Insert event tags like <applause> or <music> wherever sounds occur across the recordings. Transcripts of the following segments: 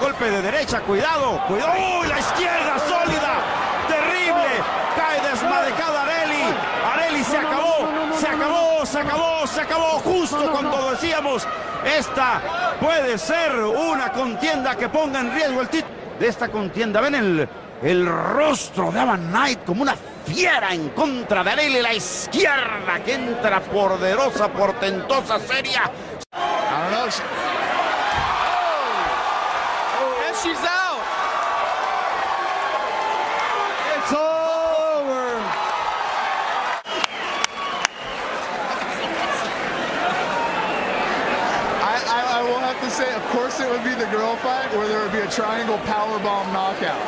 golpe de derecha, cuidado, cuidado. ¡Uy, la izquierda sólida! Terrible. Cae desmadejada Areli. Areli se acabó, se acabó, se acabó, se acabó. Justo cuando decíamos, esta puede ser una contienda que ponga en riesgo el título de esta contienda. Ven el, el rostro de Avan Knight como una fiera en contra de Areli, la izquierda que entra poderosa, portentosa, seria. She's out. It's over. I, I, I will have to say, of course, it would be the girl fight where there would be a triangle power bomb knockout.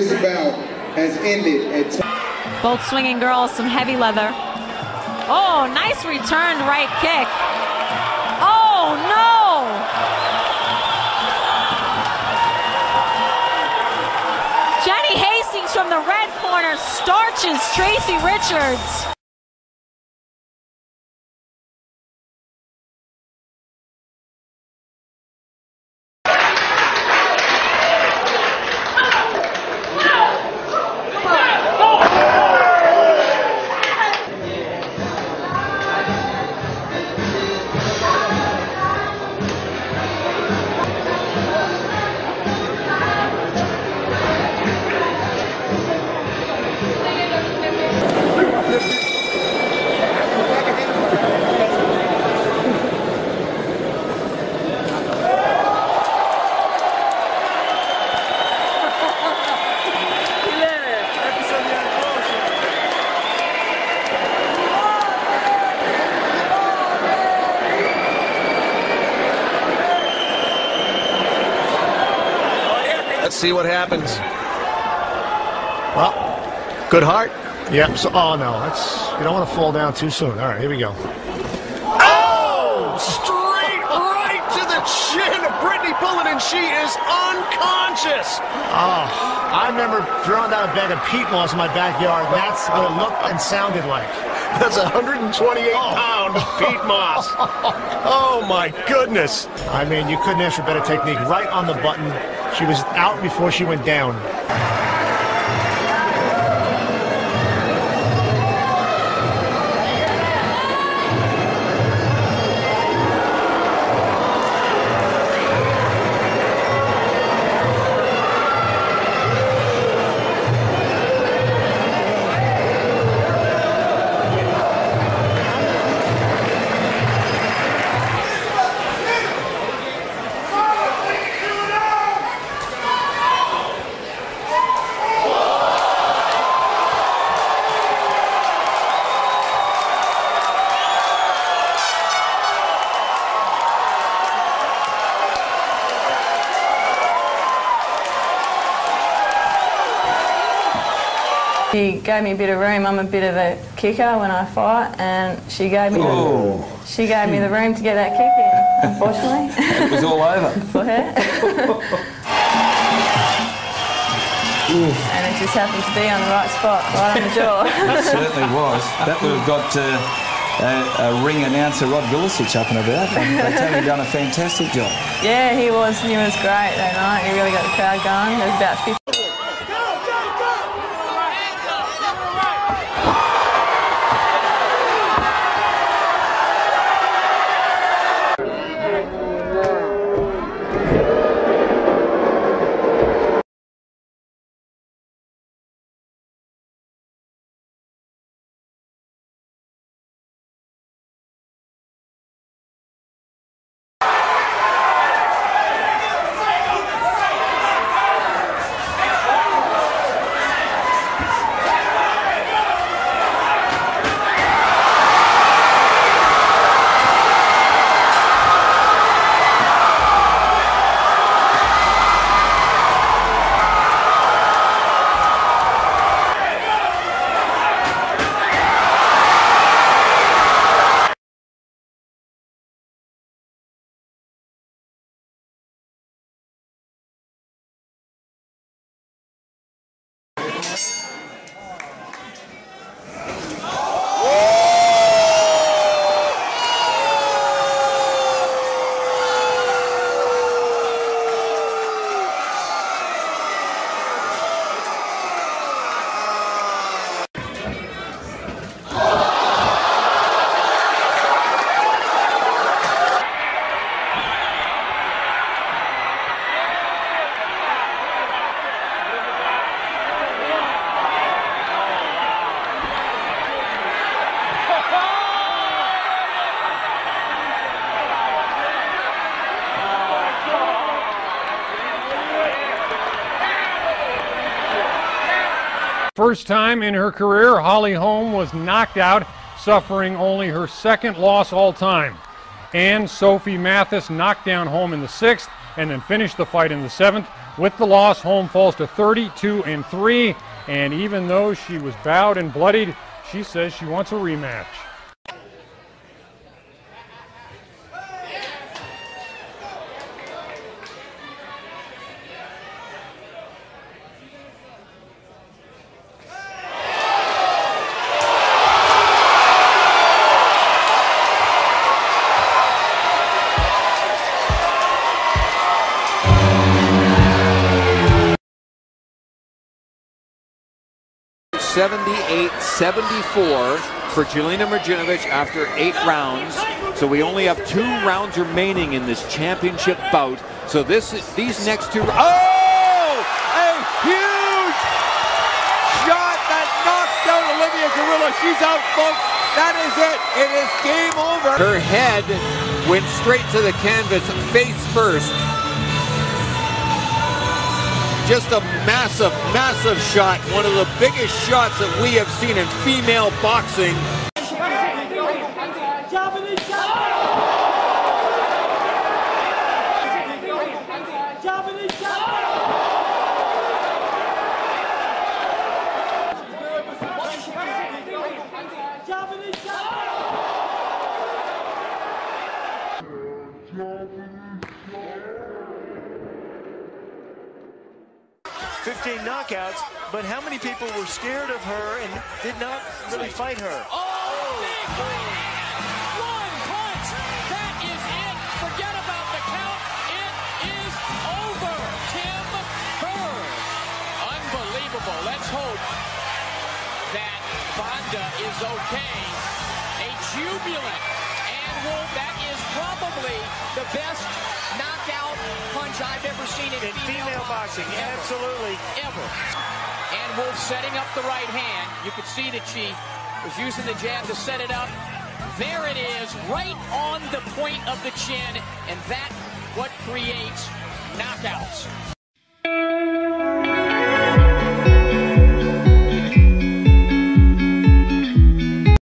This bout has ended at Both swinging girls, some heavy leather. Oh, nice returned right kick. Oh, no! Jenny Hastings from the red corner starches Tracy Richards. Let's see what happens. Well, good heart. Yep. So, oh no, that's you don't want to fall down too soon. All right, here we go. Oh, straight right to the chin of Brittany Bullet, and she is unconscious. Oh, I remember throwing down a bag of peat moss in my backyard. And that's what it looked and sounded like. That's 128 pound peat moss. <laughs> Oh my goodness. I mean, you couldn't ask for better technique. Right on the button. She was out before she went down. He gave me a bit of room. I'm a bit of a kicker when I fight, and she gave me the, she gave me the room to get that kick in. Unfortunately, <laughs> It was all over. <laughs> for her. and it just happened to be on the right spot, right on the jaw. <laughs> It certainly was. That would have got uh, a, a ring announcer, Rod Vilicic, up and about. And they tell me done a fantastic job. yeah, he was. He was great that night. He really got the crowd going. There was about 50. First time in her career, Holly Holm was knocked out, suffering only her second loss all time. Anne Sophie Mathis knocked down Holm in the sixth and then finished the fight in the seventh. With the loss, Holm falls to 32 and 3. And even though she was bowed and bloodied, she says she wants a rematch. Seventy-eight, seventy-four for Jelena Mrdjenovich after eight rounds. So we only have two rounds remaining in this championship bout. So this, these next two. Oh, a huge shot that knocks down Olivia Gerula. She's out, folks. That is it. It is game over. Her head went straight to the canvas, face first. Just a massive, massive shot. One of the biggest shots that we have seen in female boxing. Fifteen knockouts, but how many people were scared of her and did not really fight her? Oh, One punch. That is it. Forget about the count. It is over. Tim Burr. Unbelievable. Let's hope that Vonda is okay. A jubilant Ann Wolfe. That is probably the best knockout punch I've ever seen in, In female boxing, Ever. absolutely. Ever. Ann Wolfe setting up the right hand. You could see that she was using the jab to set it up. There it is, right on the point of the chin, and that what creates knockouts.